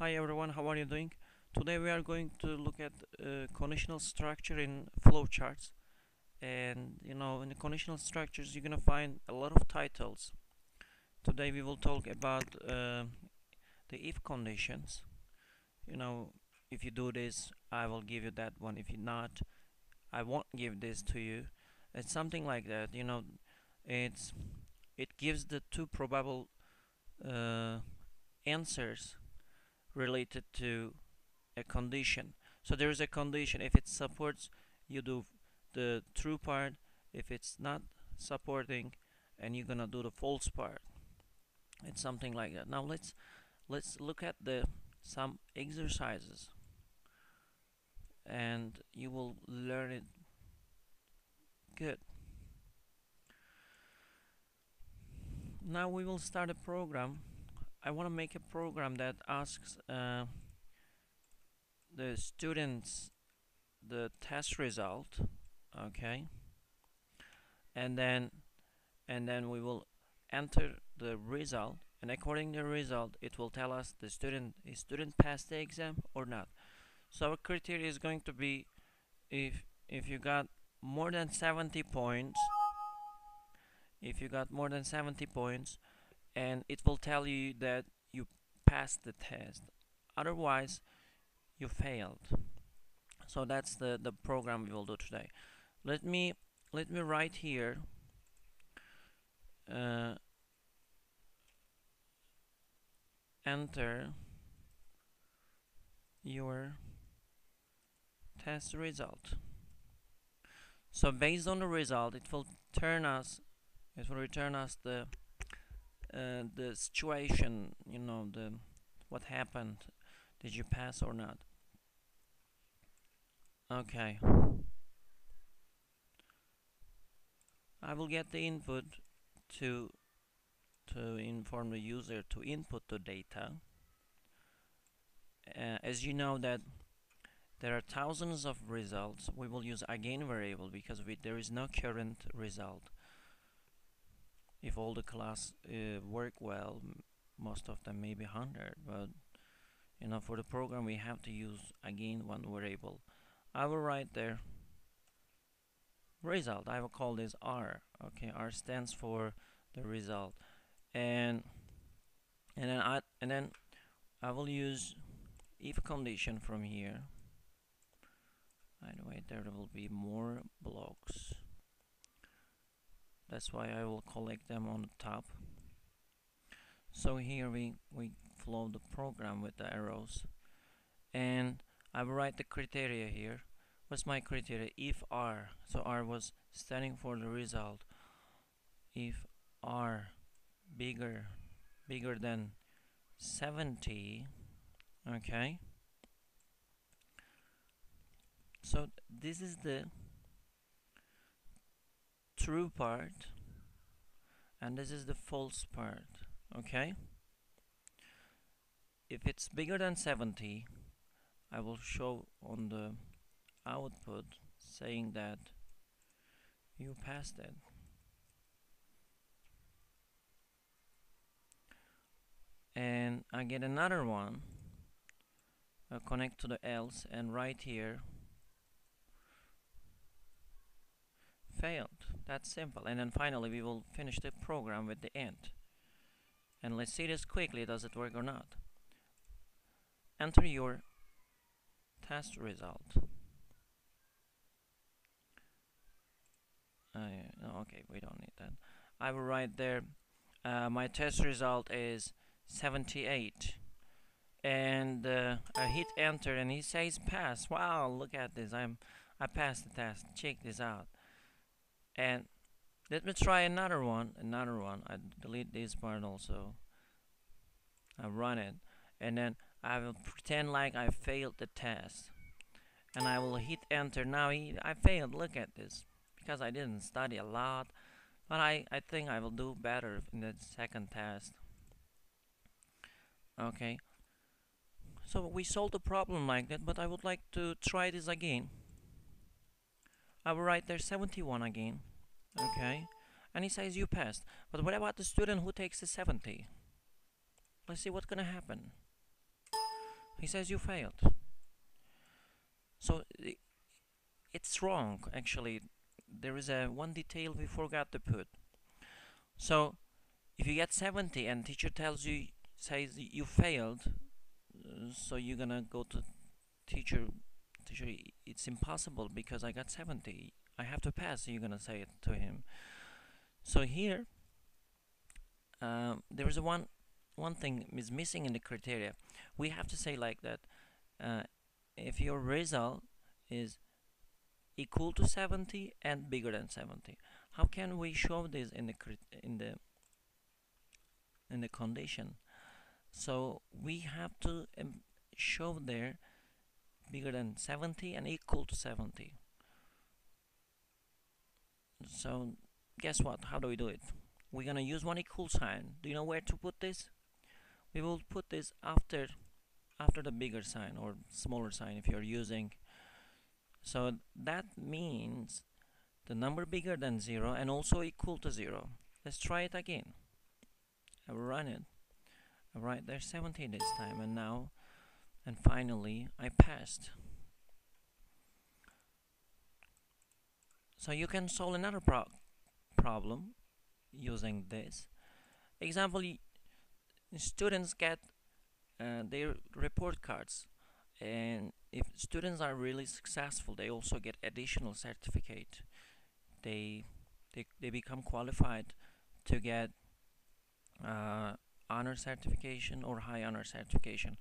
Hi everyone, how are you doing? Today we are going to look at uh, conditional structure in flowcharts and you know in the conditional structures you're gonna find a lot of titles. Today we will talk about uh, the if conditions. You know if you do this I will give you that one if you not I won't give this to you. It's something like that you know it's it gives the two probable uh, answers related to a condition. So there is a condition. If it supports, you do the true part. If it's not supporting, and you're gonna do the false part. It's something like that. Now let's let's look at the some exercises, and you will learn it good. Now we will start a program I want to make a program that asks uh, the students the test result okay? And then and then we will enter the result and according to the result it will tell us the student is student passed the exam or not. So our criteria is going to be if if you got more than 70 points if you got more than 70 points and it will tell you that you passed the test. Otherwise you failed. So that's the the program we will do today. Let me let me write here uh, enter your test result. So based on the result it will turn us it will return us the uh, the situation you know the what happened did you pass or not? Okay. I will get the input to to inform the user to input the data. Uh, as you know that there are thousands of results we will use again variable because we, there is no current result if all the class uh, work well most of them maybe 100 but you know for the program we have to use again one variable. I will write there result. I will call this R okay? R stands for the result. And and then I and then I will use if condition from here. By the way there will be more blocks that's why I will collect them on the top. So here we we flow the program with the arrows. And I will write the criteria here. What's my criteria? If R. So R was standing for the result. If R bigger bigger than 70 okay? So this is the true part and this is the false part okay? If it's bigger than 70 I will show on the output saying that you passed it. And I get another one. I connect to the else and right here failed that's simple. And then finally we will finish the program with the end. And let's see this quickly does it work or not. Enter your test result. Uh, okay we don't need that. I will write there uh, my test result is 78 and uh, I hit enter and he says pass. Wow look at this. I'm I passed the test. Check this out and let me try another one another one. I delete this part also. I run it. And then I will pretend like I failed the test. And I will hit enter. Now he, I failed. Look at this. Because I didn't study a lot. But I, I think I will do better in the second test. Okay. So we solved the problem like that but I would like to try this again I will write there 71 again. Okay. And he says you passed. But what about the student who takes the 70 let's see what's gonna happen. He says you failed. So it's wrong actually. There is a one detail we forgot to put. So if you get 70 and teacher tells you says you failed uh, so you're gonna go to teacher teacher it's impossible because I got 70 I have to pass you're gonna say it to him. So here um, there is one one thing is missing in the criteria. We have to say like that uh, if your result is equal to 70 and bigger than 70 how can we show this in the in the in the condition? So we have to um, show there bigger than 70 and equal to 70 so guess what? How do we do it? We're gonna use one equal sign. Do you know where to put this? We will put this after after the bigger sign or smaller sign if you're using. So that means the number bigger than 0 and also equal to 0 let's try it again. I will run it. Right there's 70 this time and now and finally I passed. So you can solve another pro problem using this. Example students get uh, their report cards. And if students are really successful they also get additional certificate. They they, they become qualified to get uh, honor certification or high honor certification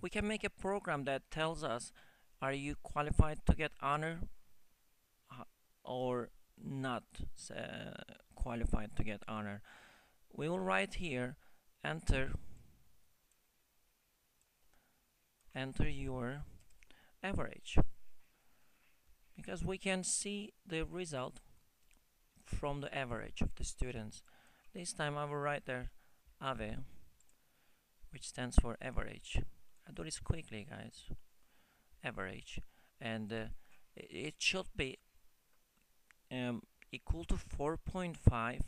we can make a program that tells us are you qualified to get honor uh, or not uh, qualified to get honor? We will write here enter enter your average. Because we can see the result from the average of the students. This time I will write there AVE which stands for average I do this quickly guys. Average. And uh, it should be um, equal to 4.5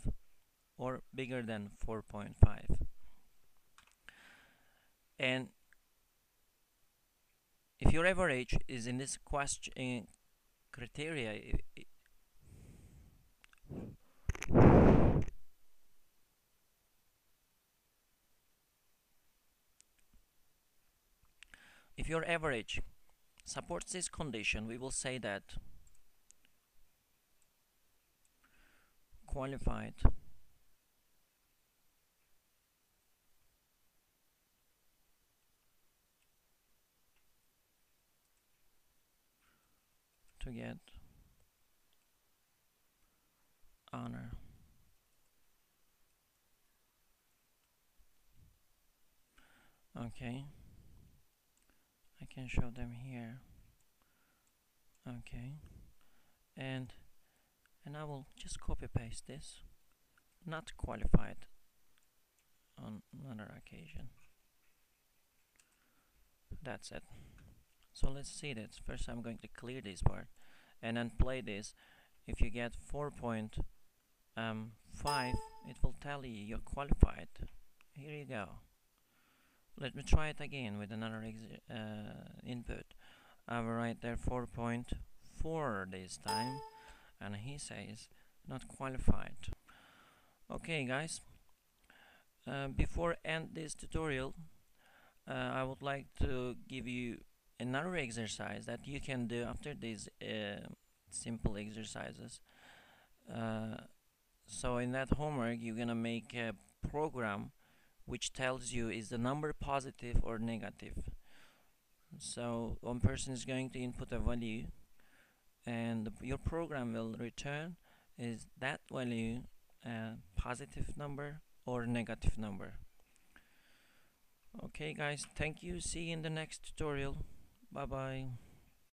or bigger than 4.5 and if your average is in this question criteria if your average supports this condition we will say that qualified to get honor. Okay can show them here. Okay. And and I will just copy paste this. Not qualified on another occasion. That's it. So let's see this. First I'm going to clear this part and then play this. If you get 4.5 um, it will tell you you're qualified. Here you go let me try it again with another uh, input. I will write there 4.4 this time and he says not qualified. Okay guys. Uh, before end this tutorial uh, I would like to give you another exercise that you can do after these uh, simple exercises. Uh, so in that homework you're gonna make a program which tells you is the number positive or negative. So one person is going to input a value and your program will return is that value a positive number or negative number. Okay guys thank you. See you in the next tutorial. Bye bye